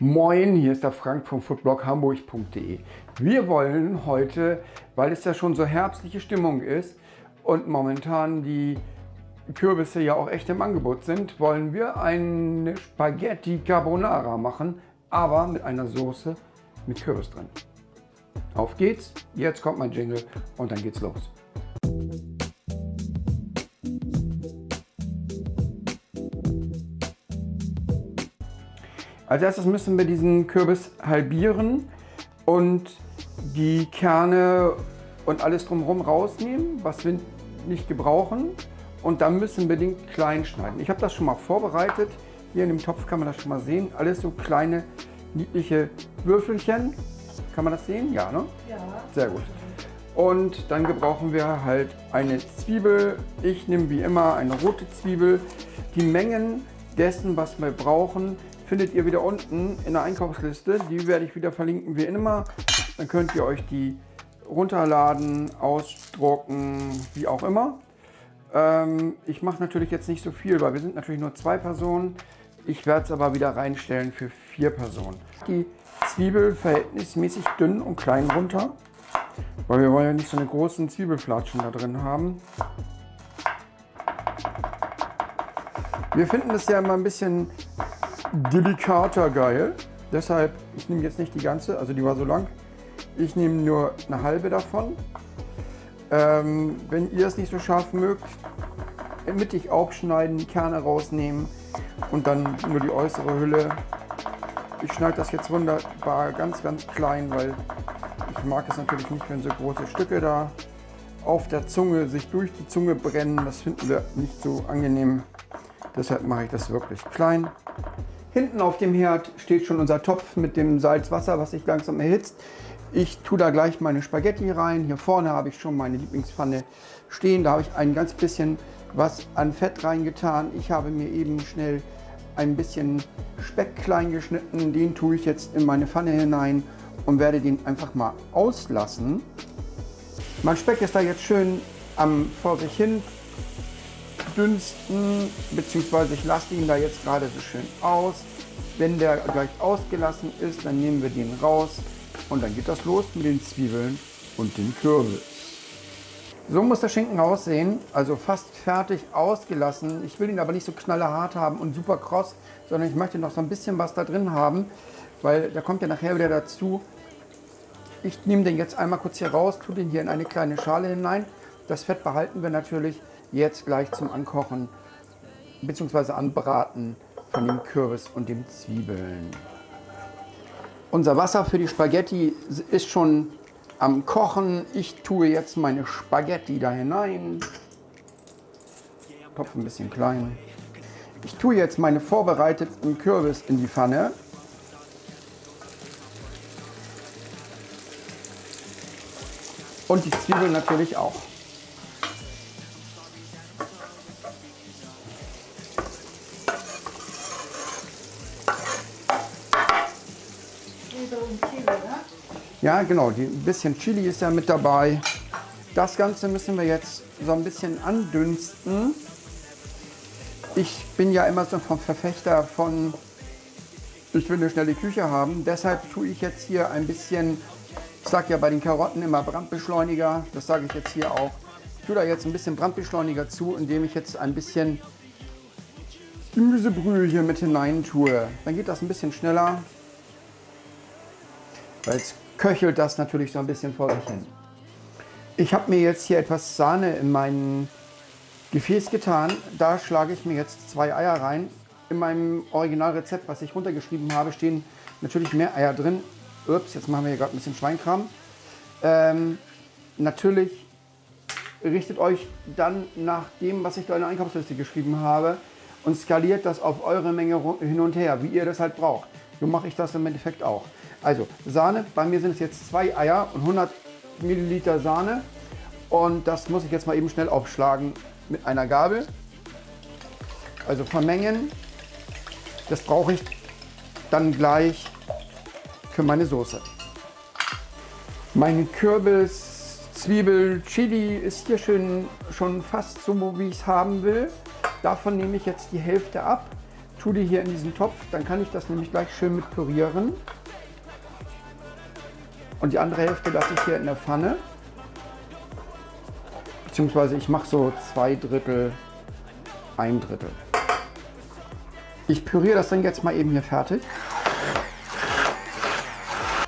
Moin, hier ist der Frank vom foodbloghamburg.de. Wir wollen heute, weil es ja schon so herbstliche Stimmung ist und momentan die Kürbisse ja auch echt im Angebot sind, wollen wir eine Spaghetti Carbonara machen, aber mit einer Soße mit Kürbis drin. Auf geht's, jetzt kommt mein Jingle und dann geht's los. Als erstes müssen wir diesen Kürbis halbieren und die Kerne und alles drumherum rausnehmen, was wir nicht gebrauchen. Und dann müssen wir den klein schneiden. Ich habe das schon mal vorbereitet. Hier in dem Topf kann man das schon mal sehen. Alles so kleine, niedliche Würfelchen. Kann man das sehen? Ja, ne? Ja. Sehr gut. Und dann gebrauchen wir halt eine Zwiebel. Ich nehme wie immer eine rote Zwiebel. Die Mengen dessen, was wir brauchen, findet ihr wieder unten in der Einkaufsliste. Die werde ich wieder verlinken wie immer. Dann könnt ihr euch die runterladen, ausdrucken, wie auch immer. Ähm, ich mache natürlich jetzt nicht so viel, weil wir sind natürlich nur zwei Personen. Ich werde es aber wieder reinstellen für vier Personen. Die Zwiebel verhältnismäßig dünn und klein runter, weil wir wollen ja nicht so eine großen Zwiebelflatschen da drin haben. Wir finden das ja immer ein bisschen delikater geil. Deshalb, ich nehme jetzt nicht die ganze, also die war so lang. Ich nehme nur eine halbe davon. Ähm, wenn ihr es nicht so scharf mögt, mittig aufschneiden, die Kerne rausnehmen und dann nur die äußere Hülle. Ich schneide das jetzt wunderbar ganz, ganz klein, weil ich mag es natürlich nicht, wenn so große Stücke da auf der Zunge sich durch die Zunge brennen. Das finden wir nicht so angenehm. Deshalb mache ich das wirklich klein. Hinten auf dem Herd steht schon unser Topf mit dem Salzwasser, was sich langsam erhitzt. Ich tue da gleich meine Spaghetti rein. Hier vorne habe ich schon meine Lieblingspfanne stehen. Da habe ich ein ganz bisschen was an Fett reingetan. Ich habe mir eben schnell ein bisschen Speck klein geschnitten. Den tue ich jetzt in meine Pfanne hinein und werde den einfach mal auslassen. Mein Speck ist da jetzt schön am vor sich hin dünsten, beziehungsweise ich lasse ihn da jetzt gerade so schön aus. Wenn der gleich ausgelassen ist, dann nehmen wir den raus und dann geht das los mit den Zwiebeln und dem Kürbis. So muss der Schinken aussehen, also fast fertig ausgelassen. Ich will ihn aber nicht so knallhart haben und super kross, sondern ich möchte noch so ein bisschen was da drin haben, weil da kommt ja nachher wieder dazu. Ich nehme den jetzt einmal kurz hier raus, tue den hier in eine kleine Schale hinein. Das Fett behalten wir natürlich jetzt gleich zum Ankochen bzw. Anbraten von dem Kürbis und den Zwiebeln. Unser Wasser für die Spaghetti ist schon am Kochen. Ich tue jetzt meine Spaghetti da hinein. Topf ein bisschen klein. Ich tue jetzt meine vorbereiteten Kürbis in die Pfanne. Und die Zwiebeln natürlich auch. Ja, genau, ein bisschen Chili ist ja mit dabei. Das Ganze müssen wir jetzt so ein bisschen andünsten. Ich bin ja immer so vom Verfechter von, ich will eine schnelle Küche haben. Deshalb tue ich jetzt hier ein bisschen, ich sage ja bei den Karotten immer Brandbeschleuniger, das sage ich jetzt hier auch. Ich tue da jetzt ein bisschen Brandbeschleuniger zu, indem ich jetzt ein bisschen Gemüsebrühe hier mit hinein tue. Dann geht das ein bisschen schneller, weil es köchelt das natürlich so ein bisschen vor sich hin. Ich habe mir jetzt hier etwas Sahne in mein Gefäß getan. Da schlage ich mir jetzt zwei Eier rein. In meinem Originalrezept, was ich runtergeschrieben habe, stehen natürlich mehr Eier drin. Ups, jetzt machen wir hier gerade ein bisschen Schweinkram. Ähm, natürlich richtet euch dann nach dem, was ich da in der Einkaufsliste geschrieben habe und skaliert das auf eure Menge hin und her, wie ihr das halt braucht. So mache ich das im Endeffekt auch. Also Sahne, bei mir sind es jetzt zwei Eier und 100 Milliliter Sahne. Und das muss ich jetzt mal eben schnell aufschlagen mit einer Gabel. Also vermengen. Das brauche ich dann gleich für meine Soße. Mein Kürbis, Zwiebel, Chili ist hier schön, schon fast so, wie ich es haben will. Davon nehme ich jetzt die Hälfte ab. tue die hier in diesen Topf, dann kann ich das nämlich gleich schön mit pürieren. Und die andere Hälfte lasse ich hier in der Pfanne. Beziehungsweise ich mache so zwei Drittel, ein Drittel. Ich püriere das dann jetzt mal eben hier fertig.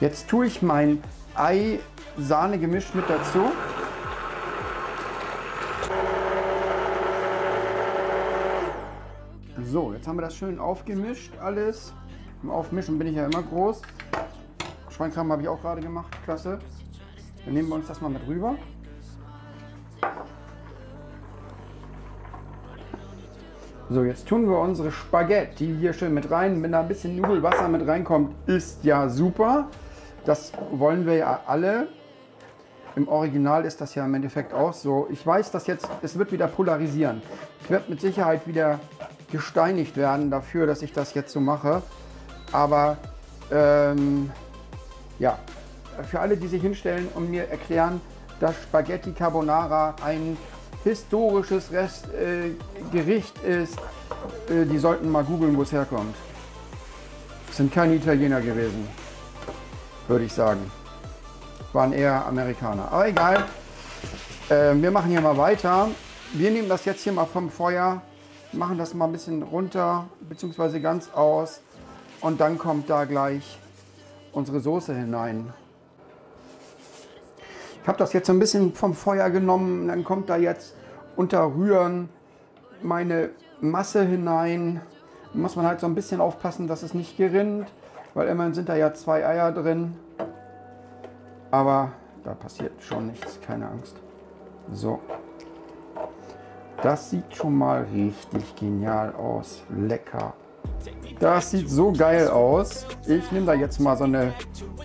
Jetzt tue ich mein Ei-Sahne-Gemisch mit dazu. So, jetzt haben wir das schön aufgemischt alles. Im Aufmischen bin ich ja immer groß. Schweinkram habe ich auch gerade gemacht, klasse. Dann nehmen wir uns das mal mit rüber. So, jetzt tun wir unsere Spaghetti hier schön mit rein. Wenn da ein bisschen Nudelwasser mit reinkommt, ist ja super. Das wollen wir ja alle. Im Original ist das ja im Endeffekt auch so. Ich weiß, dass jetzt, es wird wieder polarisieren. Ich werde mit Sicherheit wieder gesteinigt werden dafür, dass ich das jetzt so mache. Aber ähm, ja, für alle, die sich hinstellen und mir erklären, dass Spaghetti Carbonara ein historisches Rest, äh, ist, äh, die sollten mal googeln, wo es herkommt. Es sind keine Italiener gewesen, würde ich sagen. Waren eher Amerikaner. Aber egal, äh, wir machen hier mal weiter. Wir nehmen das jetzt hier mal vom Feuer, machen das mal ein bisschen runter, beziehungsweise ganz aus. Und dann kommt da gleich unsere Soße hinein. Ich habe das jetzt so ein bisschen vom Feuer genommen, dann kommt da jetzt unter Rühren meine Masse hinein. Da muss man halt so ein bisschen aufpassen, dass es nicht gerinnt, weil immerhin sind da ja zwei Eier drin. Aber da passiert schon nichts, keine Angst. So. Das sieht schon mal richtig genial aus. Lecker. Das sieht so geil aus. Ich nehme da jetzt mal so eine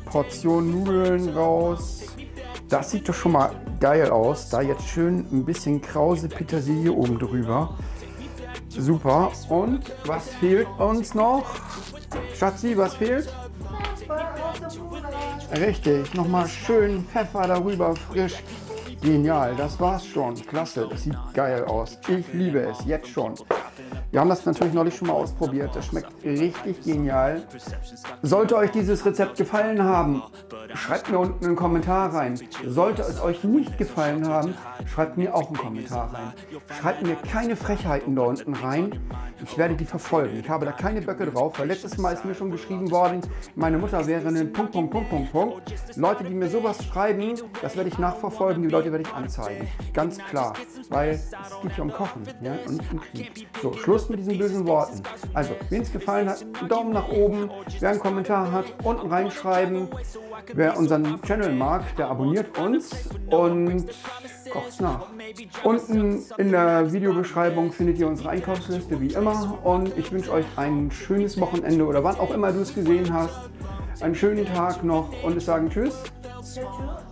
Portion Nudeln raus. Das sieht doch schon mal geil aus. Da jetzt schön ein bisschen krause Petersilie oben drüber. Super. Und was fehlt uns noch? Schatzi, was fehlt? Richtig, nochmal schön Pfeffer darüber, frisch. Genial, das war's schon. Klasse, das sieht geil aus. Ich liebe es, jetzt schon. Wir haben das natürlich neulich schon mal ausprobiert. Das schmeckt richtig genial. Sollte euch dieses Rezept gefallen haben, schreibt mir unten einen Kommentar rein. Sollte es euch nicht gefallen haben, schreibt mir auch einen Kommentar rein. Schreibt mir keine Frechheiten da unten rein. Ich werde die verfolgen. Ich habe da keine Böcke drauf, weil letztes Mal ist mir schon geschrieben worden, meine Mutter wäre ein Punkt, Punkt, Punkt, Punkt, Punkt. Leute, die mir sowas schreiben, das werde ich nachverfolgen, die Leute werde ich anzeigen. Ganz klar, weil es geht hier um Kochen ja, und nicht um Krieg. So, Schluss mit diesen bösen Worten. Also, wenn es gefallen hat, einen Daumen nach oben. Wer einen Kommentar hat, unten reinschreiben. Wer unseren Channel mag, der abonniert uns und kocht nach. Unten in der Videobeschreibung findet ihr unsere Einkaufsliste wie immer und ich wünsche euch ein schönes Wochenende oder wann auch immer du es gesehen hast. Einen schönen Tag noch und ich sagen Tschüss.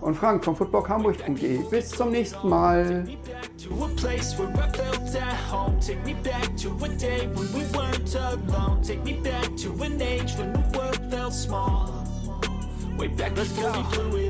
Und Frank vom footballhamburg.de. Bis zum nächsten Mal. Way back before we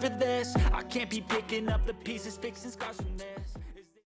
for this. I can't be picking up the pieces, fixing scars from this